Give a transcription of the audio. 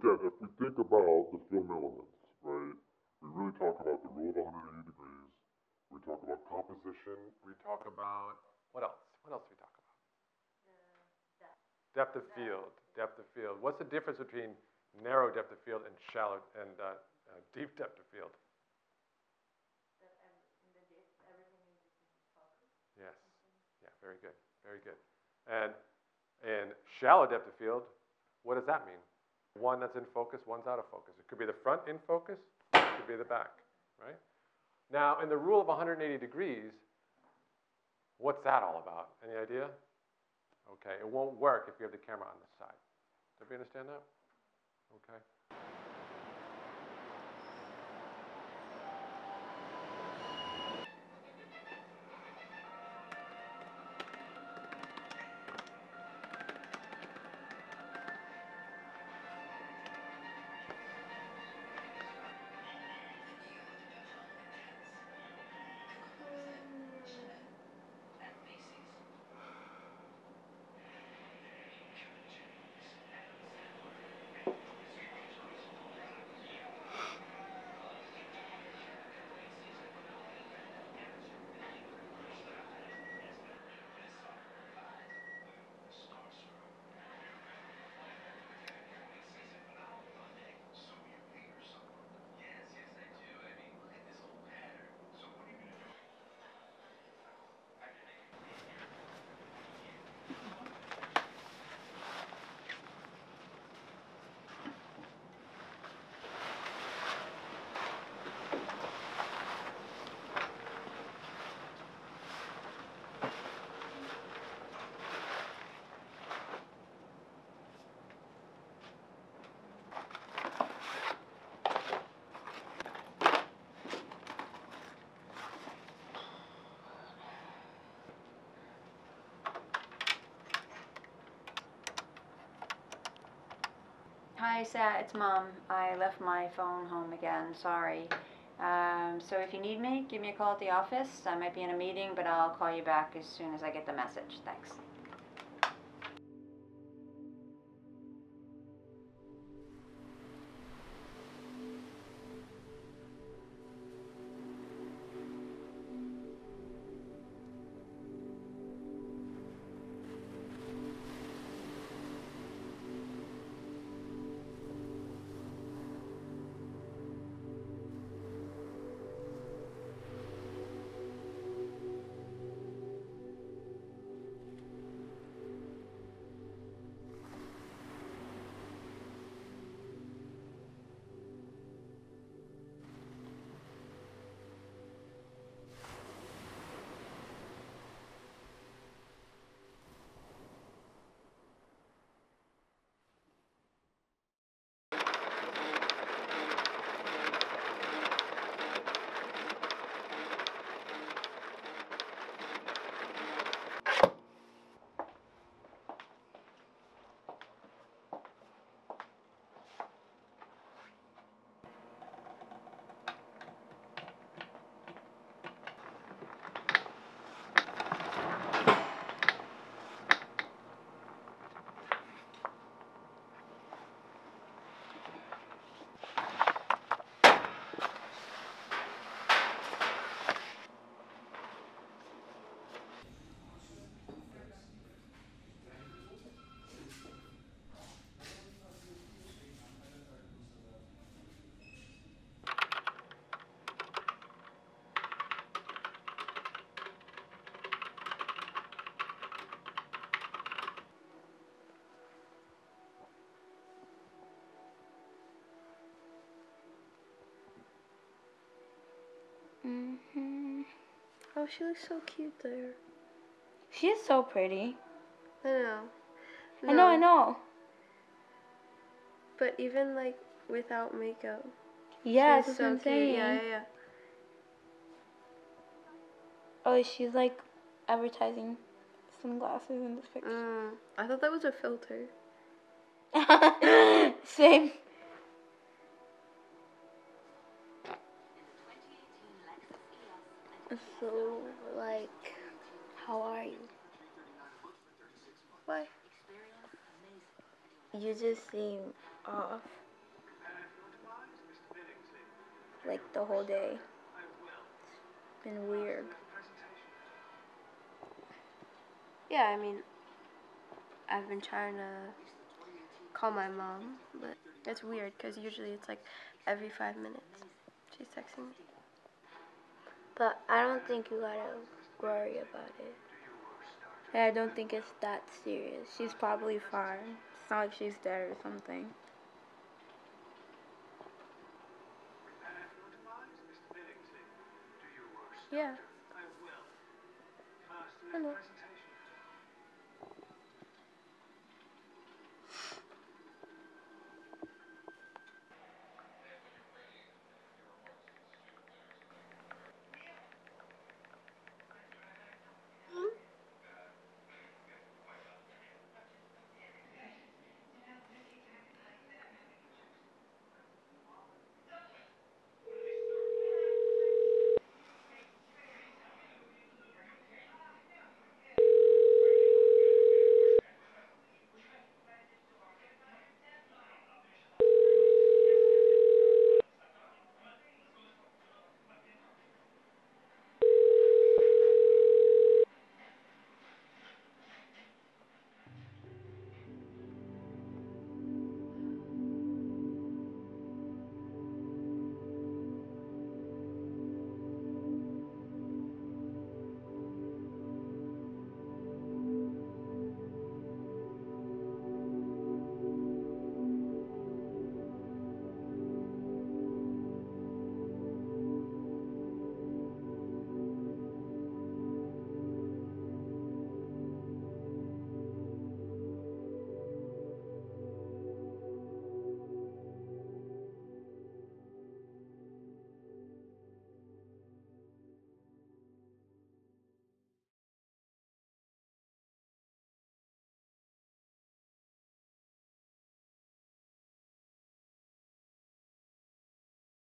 again, if we think about the film elements, right? We really talk about the rule of 180 degrees. We talk about composition. We talk about what else? What else do we talk about? Depth of field. Depth of field. What's the difference between narrow depth of field and shallow and uh, uh, deep depth of field? Yes. Yeah. Very good. Very good. And and shallow depth of field. What does that mean? One that's in focus, one's out of focus. It could be the front in focus, it could be the back, right? Now, in the rule of 180 degrees, what's that all about? Any idea? Okay, it won't work if you have the camera on this side. Does everybody understand that? Okay. Hi, Sat, it's Mom. I left my phone home again, sorry. Um, so if you need me, give me a call at the office. I might be in a meeting, but I'll call you back as soon as I get the message. Thanks. Mm-hmm. Oh, she looks so cute there. She is so pretty. I know. I know, I know. But even like without makeup. Yeah, she's that's so what I'm cute. saying. Yeah, yeah, yeah. Oh, she's like advertising sunglasses in this picture. Mm, I thought that was a filter. Same. So, like, how are you? What? You just seem off. Like the whole day. Been weird. Yeah, I mean, I've been trying to call my mom, but that's weird because usually it's like every five minutes she's texting me. But I don't think you gotta worry about it. I don't think it's that serious. She's probably fine. It's not like she's dead or something. Yeah. Know.